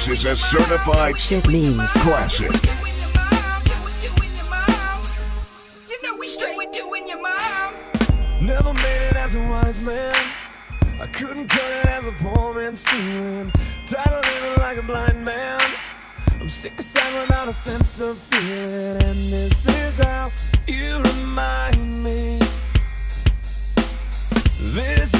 This is a certified Shit memes. classic. You know we straight with doing your mom. Never made it as a wise man. I couldn't cut it as a poor man stealing. Tired of living like a blind man. I'm sick aside without a sense of feeling. And this is how you remind me. This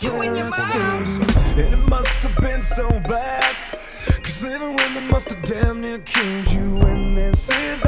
You and I swear I still do. And it must have been so bad. Cause living with me must have damn near killed you. And this is